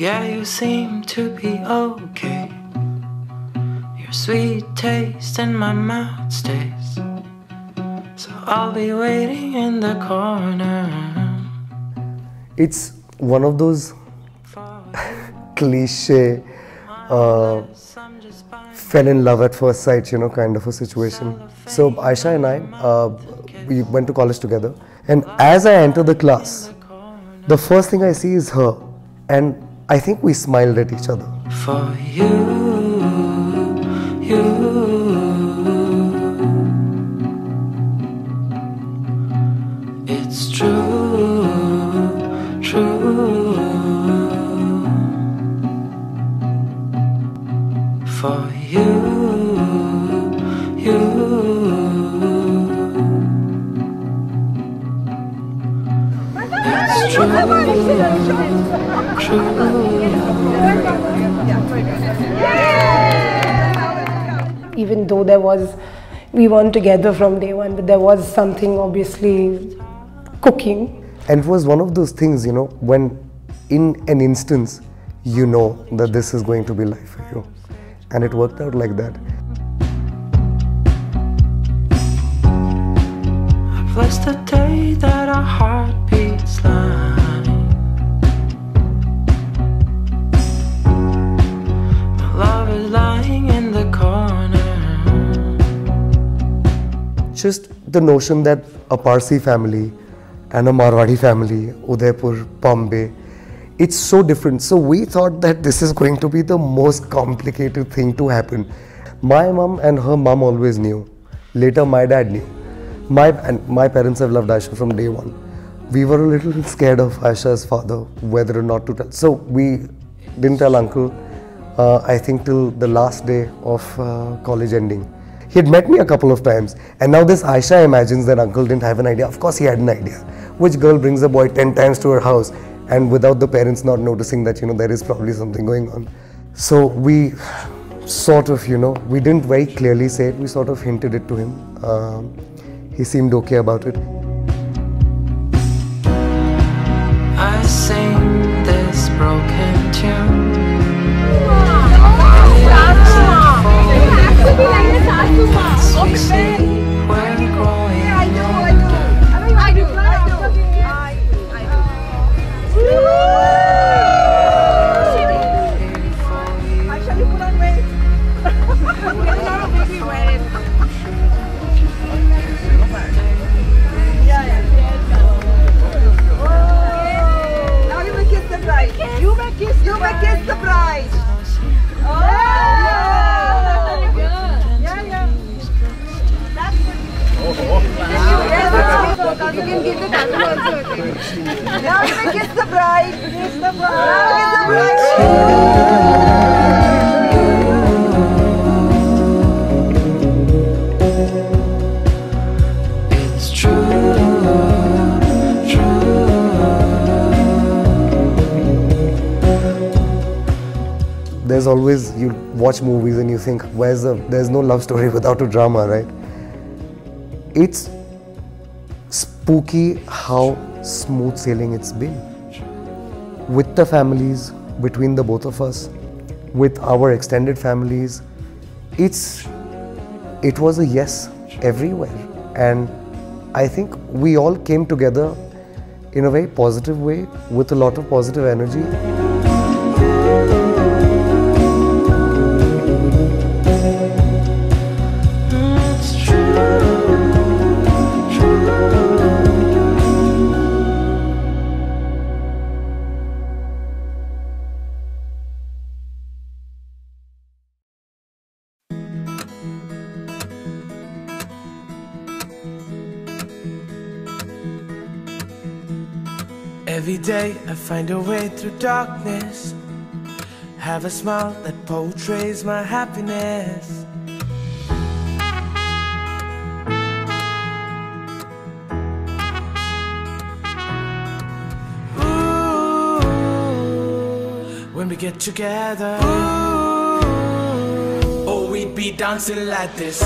yeah, you seem to be okay. Your sweet taste in my mouth stays. So I'll be waiting in the corner. It's one of those cliche uh, fell in love at first sight, you know, kind of a situation. So Ayesha and I, uh, we went to college together, and as I enter the class, the first thing I see is her, and I think we smiled at each other. for you, you. It's true, true. For you, you. Even though there was we weren't together from day one but there was something obviously cooking And it was one of those things, you know, when in an instance you know that this is going to be life for you. And it worked out like that. Bless the Just the notion that a Parsi family and a Marwadi family, Udaipur, Bombay, it's so different. So we thought that this is going to be the most complicated thing to happen. My mom and her mom always knew. Later, my dad knew. My and my parents have loved Ayesha from day one. We were a little scared of Ayesha's father, whether or not to tell. So we didn't tell uncle. Uh, I think till the last day of uh, college ending. He had met me a couple of times, and now this Ayesha imagines that uncle didn't have an idea. Of course, he had an idea. Which girl brings a boy 10 times to her house and without the parents not noticing that, you know, there is probably something going on? So we sort of, you know, we didn't very clearly say it, we sort of hinted it to him. Um, he seemed okay about it. Where's the, there's no love story without a drama, right? It's spooky how smooth sailing it's been. With the families, between the both of us, with our extended families, it's, it was a yes everywhere. And I think we all came together in a very positive way with a lot of positive energy. Find a way through darkness. Have a smile that portrays my happiness. Ooh, when we get together, ooh, oh, we'd be dancing like this.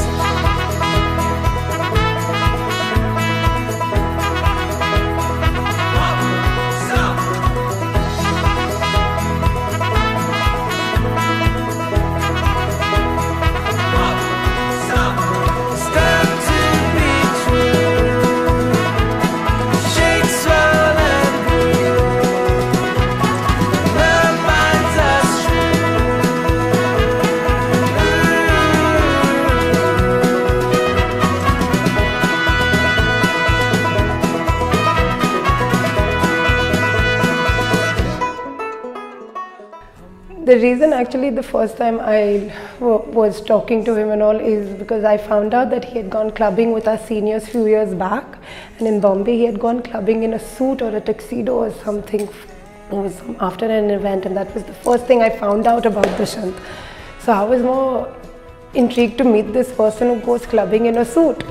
The reason actually the first time I was talking to him and all is because I found out that he had gone clubbing with our seniors few years back, and in Bombay he had gone clubbing in a suit or a tuxedo or something. Was after an event, and that was the first thing I found out about Dushyant. So I was more intrigued to meet this person who goes clubbing in a suit.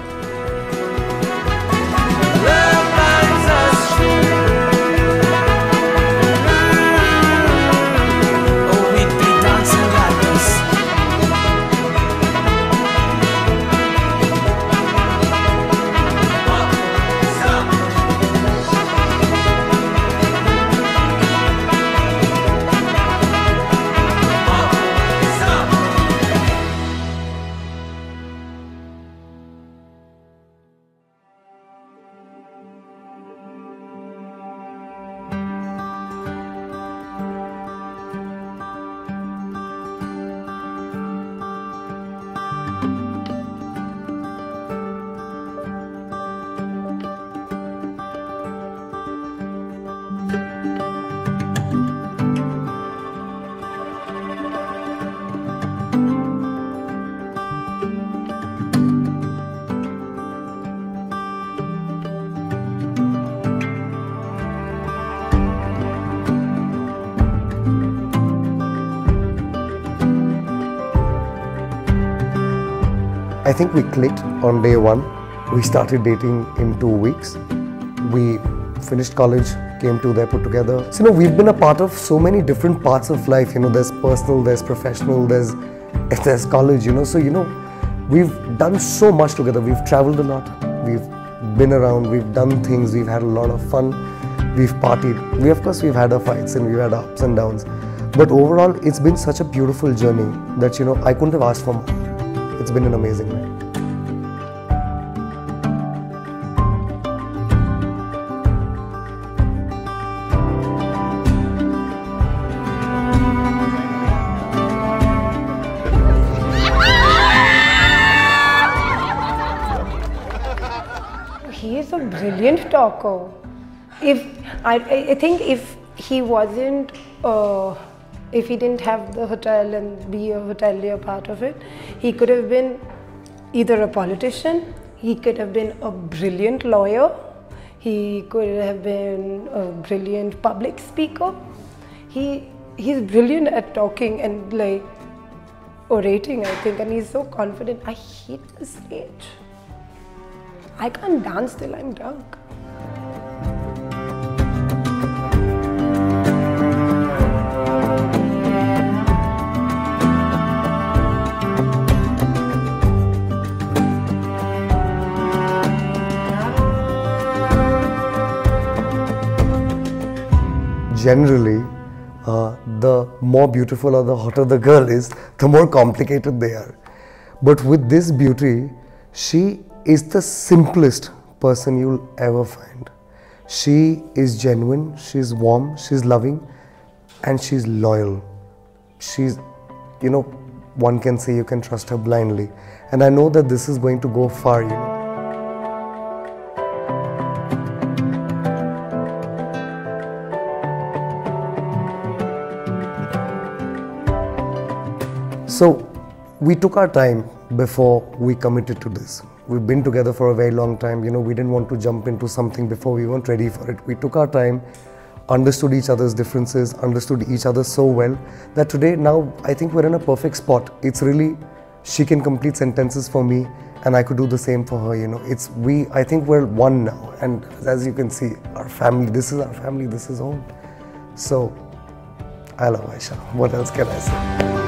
I think we clicked on day one. We started dating in two weeks. We finished college, came to there, put together. So, you know, we've been a part of so many different parts of life. You know, there's personal, there's professional, there's there's college. You know, so you know, we've done so much together. We've traveled a lot. We've been around. We've done things. We've had a lot of fun. We've partied. We, of course, we've had our fights and we've had our ups and downs. But overall, it's been such a beautiful journey that you know I couldn't have asked for more. It's been an amazing ride. He is a brilliant talker. If I, I I think if he wasn't, uh, if he didn't have the hotel and be a hotelier part of it, he could have been either a politician, he could have been a brilliant lawyer, he could have been a brilliant public speaker. He he's brilliant at talking and like orating, I think, and he's so confident. I hate the stage. I can't dance till I'm drunk. Generally, uh, the more beautiful or the hotter the girl is, the more complicated they are. But with this beauty, she is the simplest person you'll ever find. She is genuine, she's warm, she's loving, and she's loyal. She's, you know, one can say you can trust her blindly. And I know that this is going to go far, you know. So we took our time before we committed to this. We've been together for a very long time. You know, we didn't want to jump into something before we weren't ready for it. We took our time, understood each other's differences, understood each other so well that today, now I think we're in a perfect spot. It's really, she can complete sentences for me and I could do the same for her. You know, it's we, I think we're one now. And as you can see, our family, this is our family, this is home. So I love Ayesha. What else can I say?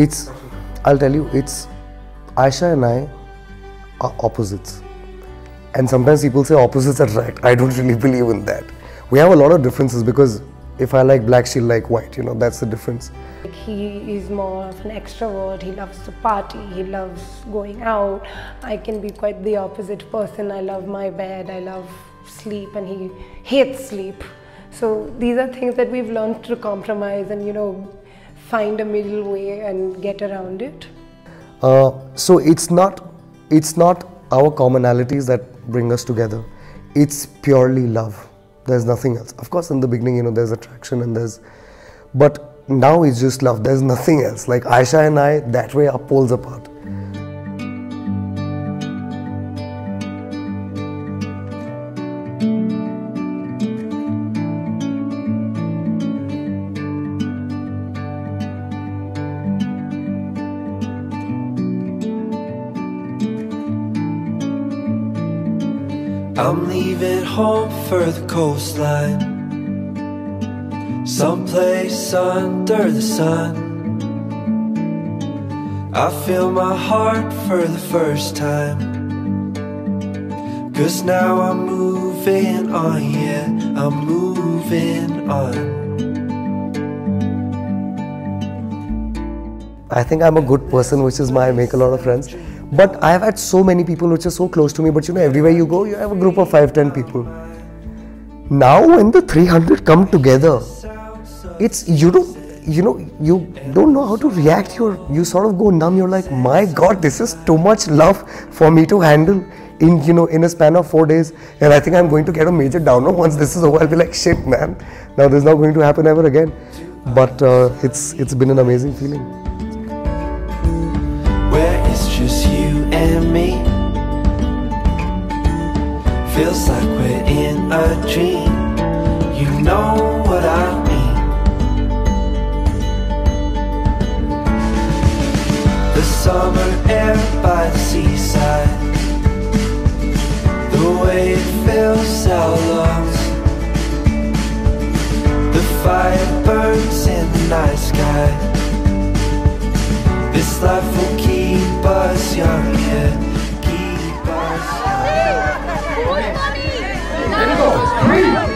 It's, I'll tell you, it's Ayesha and I are opposites. And sometimes people say opposites attract. I don't really believe in that. We have a lot of differences because if I like black, she'll like white, you know, that's the difference. He is more of an extrovert. He loves to party. He loves going out. I can be quite the opposite person. I love my bed. I love sleep, and he hates sleep. So these are things that we've learned to compromise and you know find a middle way and get around it. Uh, so it's not, it's not our commonalities that bring us together. It's purely love. There's nothing else. Of course, in the beginning, you know, there's attraction and there's, but now it's just love. There's nothing else. Like Ayesha and I, that way are poles apart. Home for the coastline. Someplace under the sun. I feel my heart for the first time. Cause now I'm moving on, yeah, I'm moving on. I think I'm a good person, which is why I make a lot of friends. But I have had so many people which are so close to me. But you know, everywhere you go, you have a group of 5 10 people. Now, when the 300 come together, it's you don't you know you don't know how to react. You you sort of go numb. You're like my god this is too much love for me to handle in you know in a span of four days. And i think i'm going to get a major downer once this is over. I'll be like shit man. Now this is not going to happen ever again. But uh, it's it's been an amazing feeling and me. Feels like we're in a dream. You know what I mean. The summer air by the seaside. The way it fills our lungs. The fire burns in the night sky. This life will keep us young, yeah. Keep us young. And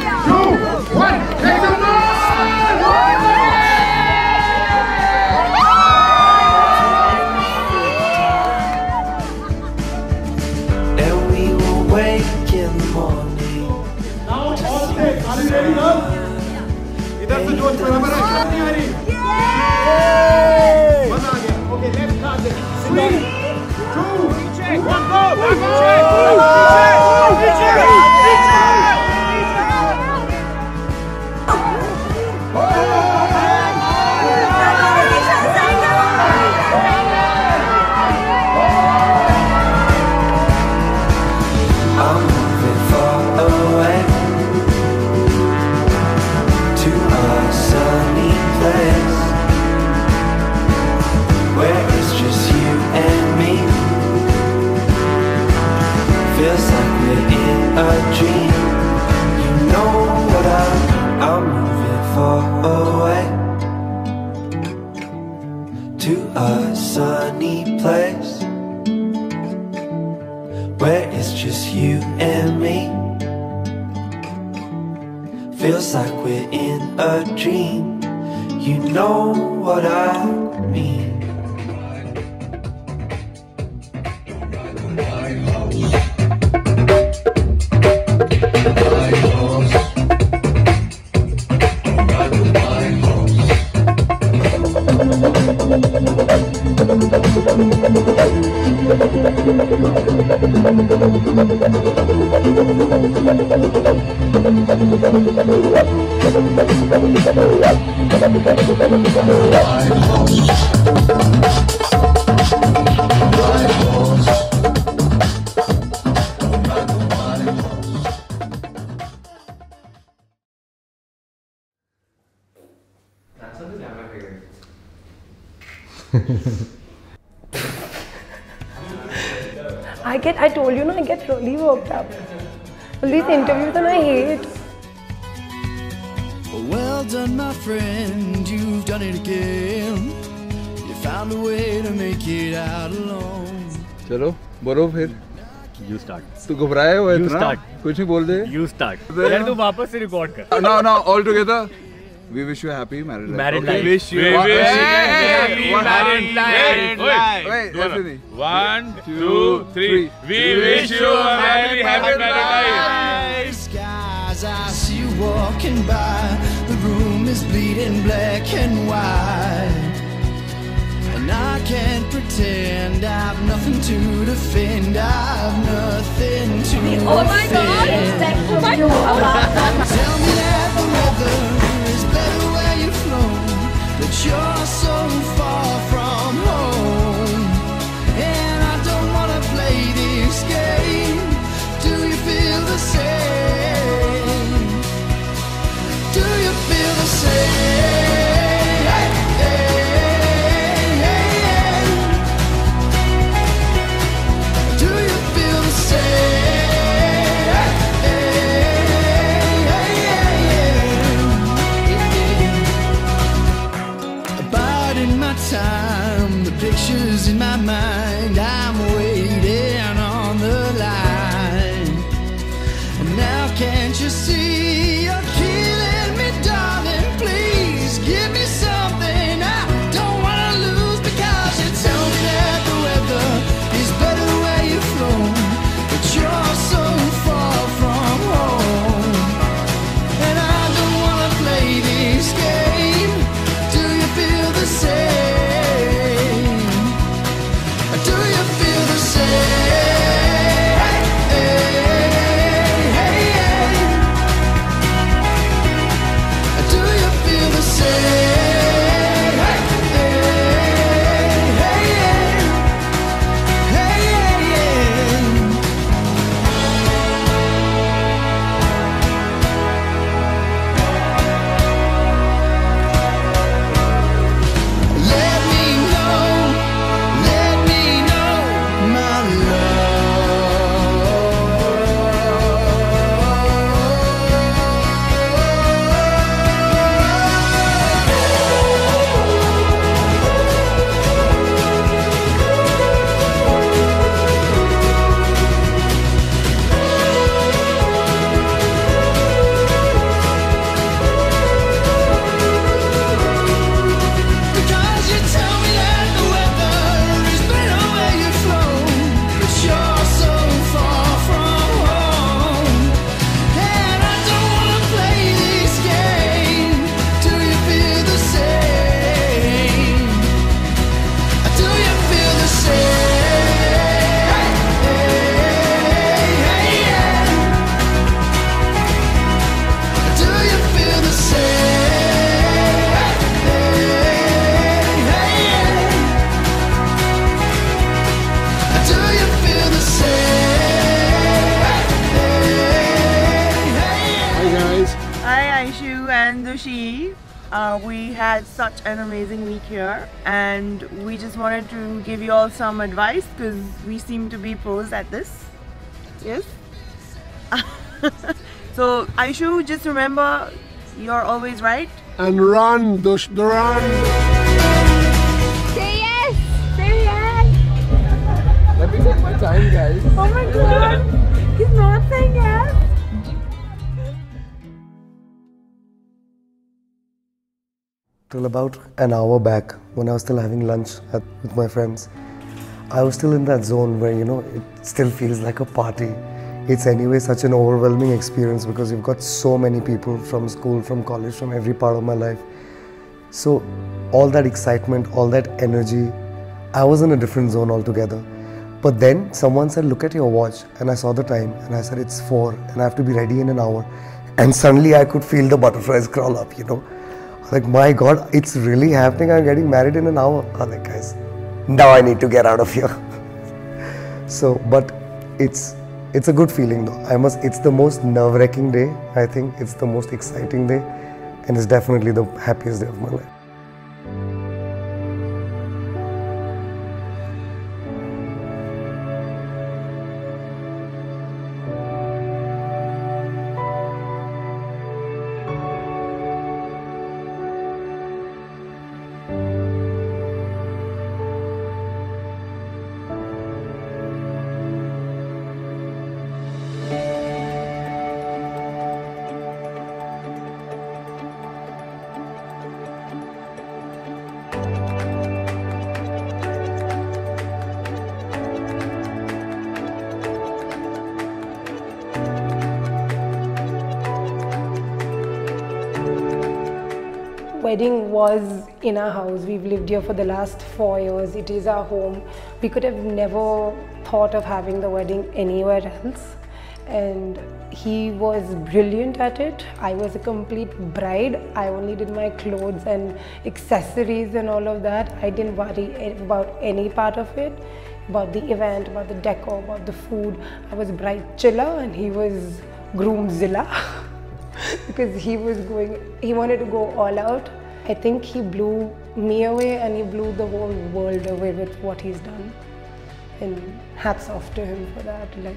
बोलो फिर you start तू घबराया हुआ है You इतना कुछ नहीं बोल दे यू स्टार्ट यार तू वापस से रिकॉर्ड कर no no all together we wish you a happy married life Married okay? life. We wish you you happy happy married life. wait wait everything One, two, three. We wish you a very happy married life. Skies, I see you walking by. The room is bleeding black and white. Pretend I've nothing to defend. I've nothing to Oh my God. Oh my God. Tell me that the weather is better where you've flown, that you're so far from home. And I don't wanna play this game. Do you feel the same? Do you feel the same? An amazing week here, and we just wanted to give you all some advice because we seem to be pros at this. Yes? so, Aishu, just remember you're always right. And run, Dush, run. Say yes! Say yes! let me take my time guys Oh my god! He's not saying yes! Till about an hour back when I was still having lunch at, with my friends. I was still in that zone where you know it still feels like a party. It's anyway such an overwhelming experience because you've got so many people from school, from college, from every part of my life. So all that excitement, all that energy, I was in a different zone altogether. But then someone said, Look at your watch. And I saw the time and I said, It's four and I have to be ready in an hour. And suddenly I could feel the butterflies crawl up, you know. Like, my God, it's really happening. I'm getting married in an hour. I'm like, guys, now I need to get out of here. so, but it's it's a good feeling though. I must. It's the most nerve-wracking day. I think it's the most exciting day, and it's definitely the happiest day of my life. Wedding was in our house. We've lived here for the last four years. It is our home. We could have never thought of having the wedding anywhere else. And he was brilliant at it. I was a complete bride. I only did my clothes and accessories and all of that. I didn't worry about any part of it, about the event, about the decor, about the food. I was bride chiller and he was groomzilla because he was going, he wanted to go all out. I think he blew me away and he blew the whole world away with what he's done. And hats off to him for that. Like,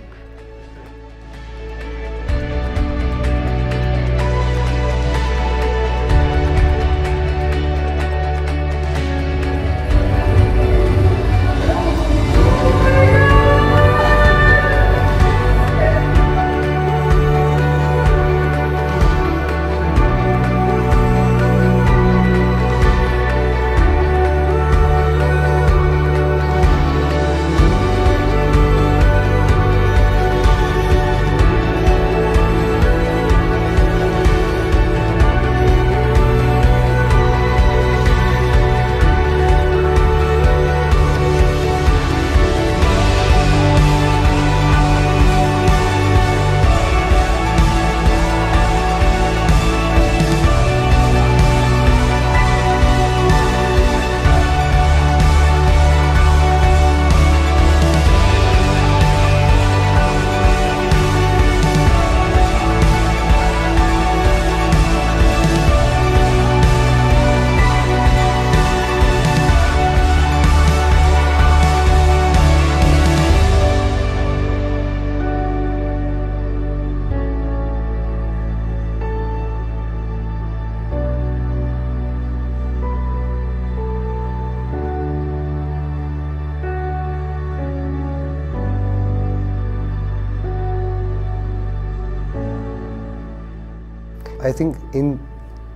think in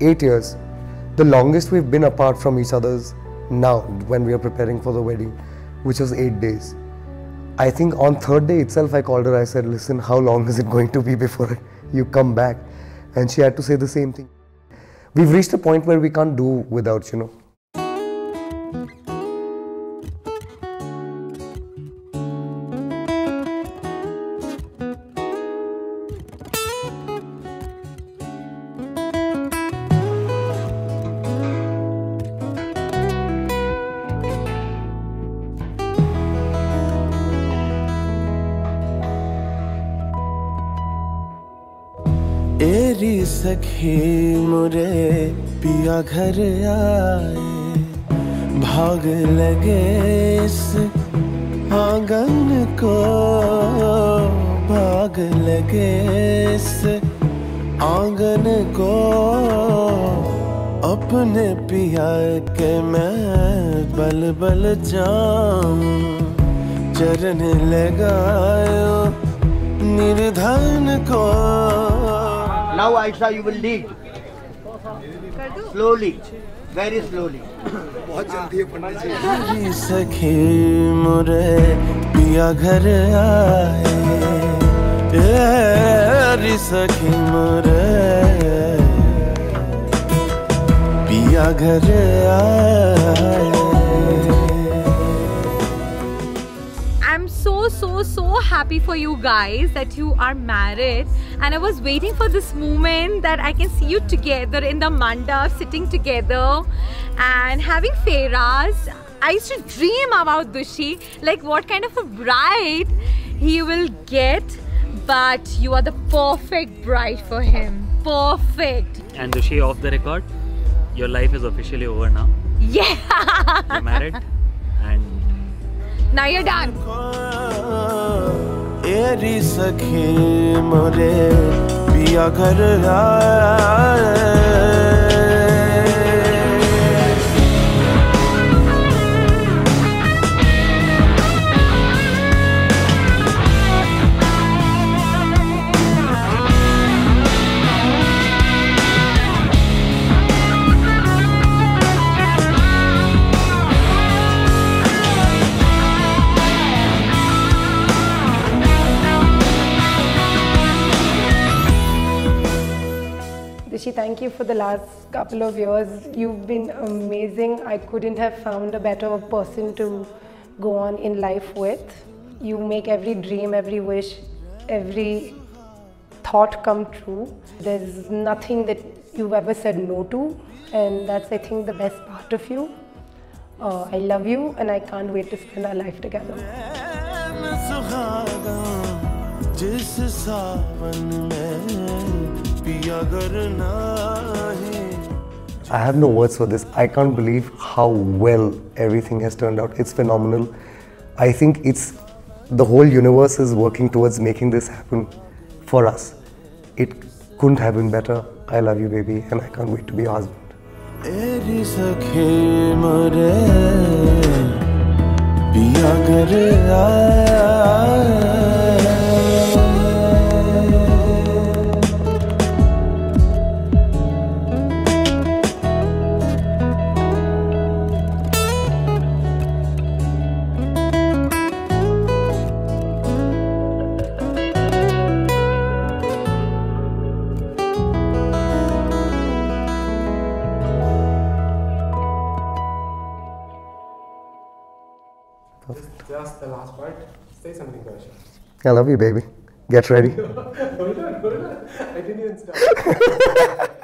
eight years, the longest we've been apart from each other's now when we are preparing for the wedding, which was eight days. I think on third day itself, I called her. I said, "Listen, how long is it going to be before you come back?" And she had to say the same thing. We've reached a point where we can't do without, you know. घर आए भाग लगे इस आँगन को। भाग लगे इस आँगन को। अपने पिया के मैं बल बल जाऊँ चरण लगायो निर्धन को। Now Aisha, you will lead. Slowly very slowly बहुत जल्दी पढ़ना चाहिए। सखी मुरे पिया घर आए। सखी मुरे पिया घर आए। So so so happy for you guys that you are married. And I was waiting for this moment that I can see you together in the mandap sitting together and having pheras I used to dream about Dushi like what kind of a bride he will get but you are the perfect bride for him. Perfect. And Dushi, off the record, your life is officially over now. yeah. You're married, and now you're done एरी सखी मोरे पिया घर आए Rishi, thank you for the last couple of years. You've been amazing. I couldn't have found a better person to go on in life with. You make every dream, every wish, every thought come true. There's nothing that you've ever said no to, and that's, I think, the best part of you. Uh, I love you, and I can't wait to spend our life together. सुहागा जिस सावन में पिया करना है I have no words for this. I can't believe how well everything has turned out. It's phenomenal. I think it's the whole universe is working towards making this happen for us. It couldn't have been better. I love you, baby, and I can't wait to be your husband. एरी सखे मरे पिया कर Just the last part. Say something, Karsha. I love you, baby. Get ready. hold on, hold on. I didn't even start.